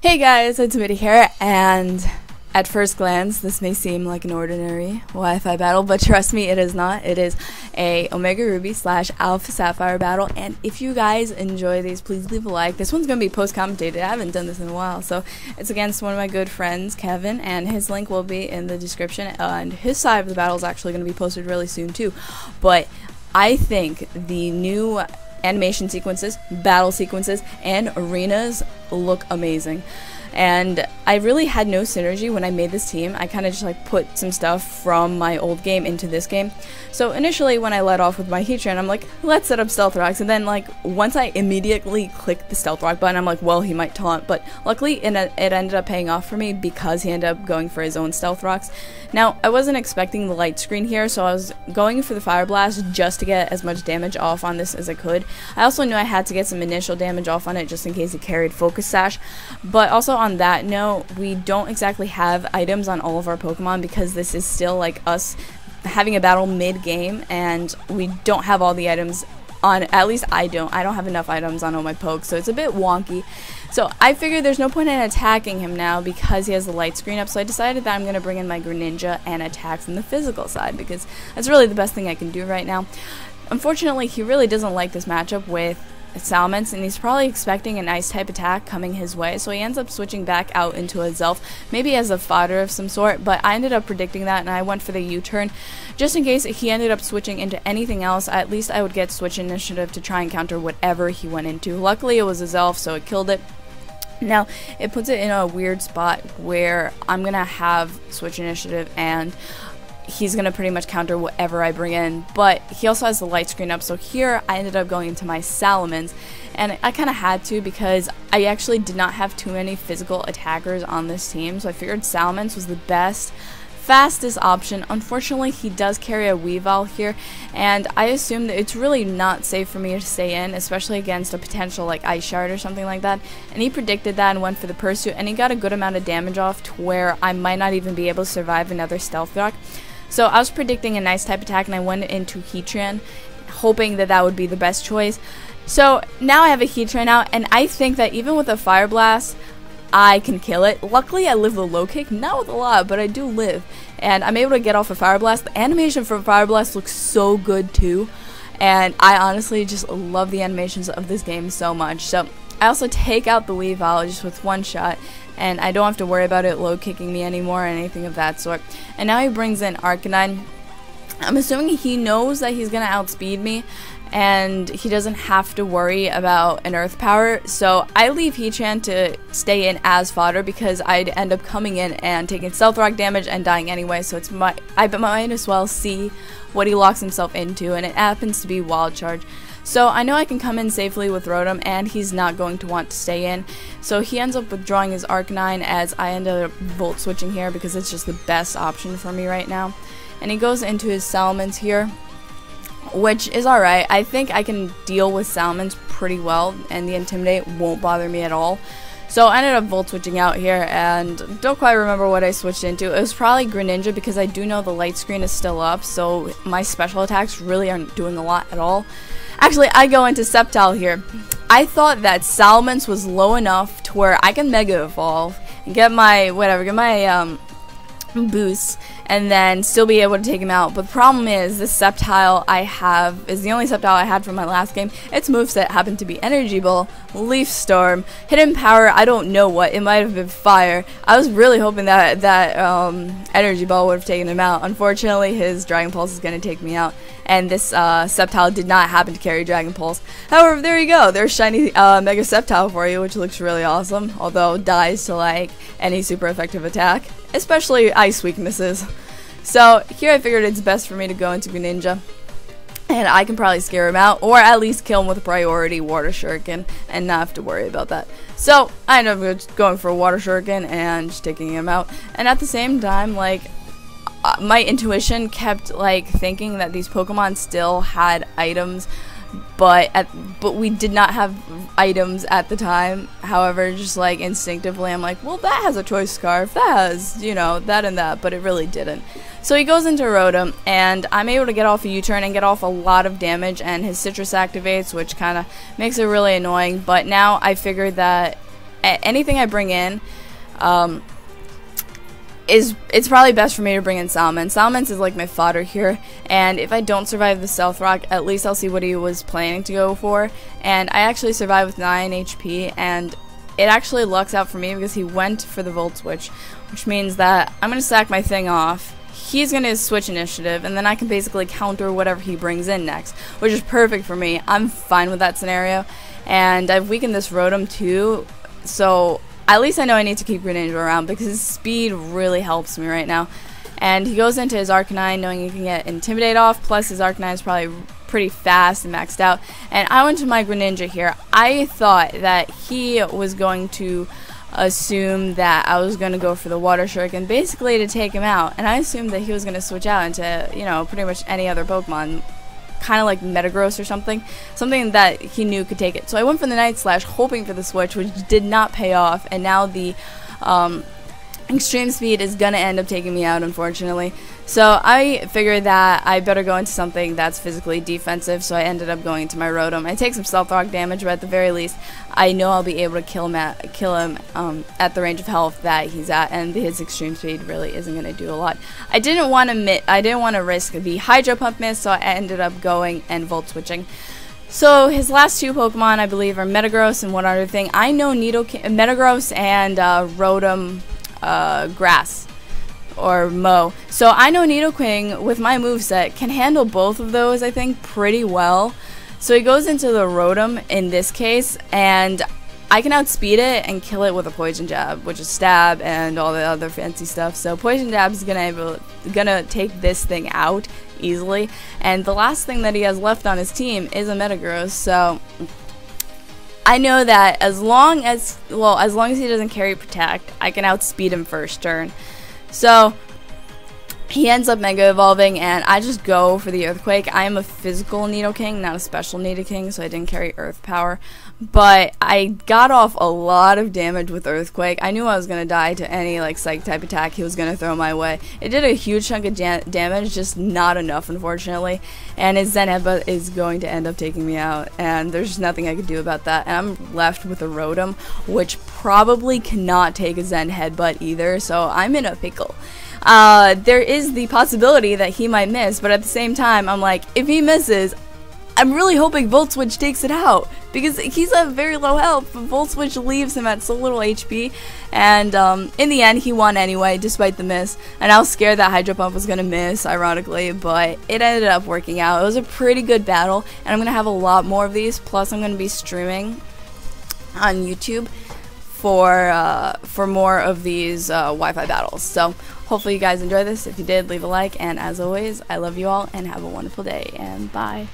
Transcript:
Hey guys, it's Mooty here, and at first glance, this may seem like an ordinary Wi-Fi battle, but trust me, it is not. It is a Omega Ruby slash Alpha Sapphire battle, and if you guys enjoy these, please leave a like. This one's going to be post-commentated. I haven't done this in a while, so it's against one of my good friends, Kevin, and his link will be in the description, and his side of the battle is actually going to be posted really soon too, but I think the new animation sequences, battle sequences, and arenas look amazing. And I really had no synergy when I made this team. I kind of just like put some stuff from my old game into this game. So initially when I let off with my Heatran, I'm like, let's set up Stealth Rocks. And then like once I immediately clicked the Stealth Rock button, I'm like, well, he might taunt. But luckily it, it ended up paying off for me because he ended up going for his own Stealth Rocks. Now, I wasn't expecting the light screen here, so I was going for the Fire Blast just to get as much damage off on this as I could. I also knew I had to get some initial damage off on it just in case it carried Focus Sash. But also on that note, we don't exactly have items on all of our Pokemon because this is still like us having a battle mid-game and we don't have all the items on at least I don't. I don't have enough items on all my pokes, so it's a bit wonky. So I figured there's no point in attacking him now because he has the light screen up, so I decided that I'm going to bring in my Greninja and attack from the physical side because that's really the best thing I can do right now. Unfortunately, he really doesn't like this matchup with Salamence, and he's probably expecting an ice type attack coming his way, so he ends up switching back out into Azelf, maybe as a fodder of some sort, but I ended up predicting that and I went for the U-turn. Just in case he ended up switching into anything else, at least I would get switch initiative to try and counter whatever he went into. Luckily it was Azelf, so it killed it. Now, it puts it in a weird spot where I'm going to have switch initiative and he's going to pretty much counter whatever I bring in. But he also has the light screen up, so here I ended up going into my Salamence. And I kind of had to because I actually did not have too many physical attackers on this team, so I figured Salamence was the best fastest option. Unfortunately, he does carry a Weavile here, and I assume that it's really not safe for me to stay in, especially against a potential like Ice Shard or something like that. And he predicted that and went for the Pursuit, and he got a good amount of damage off to where I might not even be able to survive another Stealth Rock. So I was predicting a nice type attack and I went into Heatran, hoping that that would be the best choice. So now I have a Heatran out, and I think that even with a Fire Blast, I can kill it. Luckily, I live the low kick, not with a lot, but I do live. And I'm able to get off a Fire Blast. The animation for Fire Blast looks so good too. And I honestly just love the animations of this game so much. So I also take out the Weavile just with one shot, and I don't have to worry about it low kicking me anymore or anything of that sort. And now he brings in Arcanine. I'm assuming he knows that he's going to outspeed me, and he doesn't have to worry about an earth power. So I leave Heatran to stay in as fodder because I'd end up coming in and taking stealth rock damage and dying anyway. So it's my I might as well see what he locks himself into, and it happens to be wild charge. So I know I can come in safely with Rotom, and he's not going to want to stay in. So he ends up withdrawing his Arcanine as I end up Volt switching here because it's just the best option for me right now. And he goes into his Salamence here, which is alright. I think I can deal with Salamence pretty well, and the Intimidate won't bother me at all. So I ended up Volt switching out here, and don't quite remember what I switched into. It was probably Greninja because I do know the light screen is still up, so my special attacks really aren't doing a lot at all. Actually, I go into Sceptile here. I thought that Salamence was low enough to where I can Mega Evolve and get my, whatever, get my um, boost and then still be able to take him out. But the problem is this Sceptile I have is the only Sceptile I had from my last game. Its moveset happened to be Energy Ball, Leaf Storm, Hidden Power, I don't know what. It might have been Fire. I was really hoping that that um, Energy Ball would have taken him out. Unfortunately, his Dragon Pulse is going to take me out. And this uh, Sceptile did not happen to carry Dragon Pulse. However, there you go. There's shiny uh, Mega Sceptile for you, which looks really awesome. Although dies to like any super effective attack especially ice weaknesses. So here I figured it's best for me to go into Greninja. And I can probably scare him out, or at least kill him with a priority Water Shuriken, and not have to worry about that. So, I ended up going for a Water Shuriken and just taking him out. And at the same time, like, uh, my intuition kept, like, thinking that these Pokemon still had items but at, but we did not have items at the time. However, just like instinctively, I'm like, well, that has a choice scarf. That has, you know, that and that, but it really didn't. So he goes into Rotom, and I'm able to get off a U-turn and get off a lot of damage, and his Sitrus activates, which kind of makes it really annoying. But now I figured that anything I bring in, um, is it's probably best for me to bring in Salamence. Salamence's is like my fodder here, and if I don't survive the Stealth Rock, at least I'll see what he was planning to go for. And I actually survived with 9 HP, and it actually lucks out for me because he went for the Volt Switch, which means that I'm going to sack my thing off. He's going to switch initiative, and then I can basically counter whatever he brings in next, which is perfect for me. I'm fine with that scenario, and I've weakened this Rotom too, so at least I know I need to keep Greninja around because his speed really helps me right now. And he goes into his Arcanine knowing he can get Intimidate off, plus his Arcanine is probably pretty fast and maxed out. And I went to my Greninja here. I thought that he was going to assume that I was going to go for the Water Shuriken basically to take him out. And I assumed that he was going to switch out into, you know, pretty much any other Pokemon kind of like Metagross or something, something that he knew could take it. So I went for the Night Slash, hoping for the switch, which did not pay off, and now the um, extreme speed is gonna end up taking me out, unfortunately. So I figured that I better go into something that's physically defensive, so I ended up going into my Rotom. I take some Stealth Rock damage, but at the very least, I know I'll be able to kill him at, kill him, um, at the range of health that he's at, and his extreme speed really isn't going to do a lot. I didn't want to I didn't want to risk the Hydro Pump miss, so I ended up going and Volt Switching. So his last two Pokemon, I believe, are Metagross and one other thing. I know Nidoking, Metagross and uh, Rotom uh, Grass or Mow. So I know Nidoking with my move set can handle both of those, I think, pretty well. So he goes into the Rotom in this case, and I can outspeed it and kill it with a Poison Jab, which is Stab and all the other fancy stuff. So Poison Jab is gonna able, gonna take this thing out easily. And the last thing that he has left on his team is a Metagross. So I know that as long as well, as long as he doesn't carry Protect, I can outspeed him first turn. So he ends up mega evolving and I just go for the earthquake. I am a physical Nidoking, not a special Nidoking, so I didn't carry earth power. But I got off a lot of damage with earthquake. I knew I was going to die to any like psych type attack he was going to throw my way. It did a huge chunk of damage, just not enough unfortunately. And his Zen Headbutt is going to end up taking me out and there's just nothing I could do about that. And I'm left with a Rotom, which probably cannot take a Zen Headbutt either, so I'm in a pickle uh, there is the possibility that he might miss, but at the same time, I'm like, if he misses, I'm really hoping Volt Switch takes it out because he's at very low health. But Volt Switch leaves him at so little HP, and um, in the end, he won anyway, despite the miss. And I was scared that Hydro Pump was gonna miss, ironically, but it ended up working out. It was a pretty good battle, and I'm gonna have a lot more of these. Plus, I'm gonna be streaming on YouTube for uh, for more of these uh, Wi-Fi battles. So hopefully you guys enjoy this. If you did, leave a like. And as always, I love you all and have a wonderful day. And bye.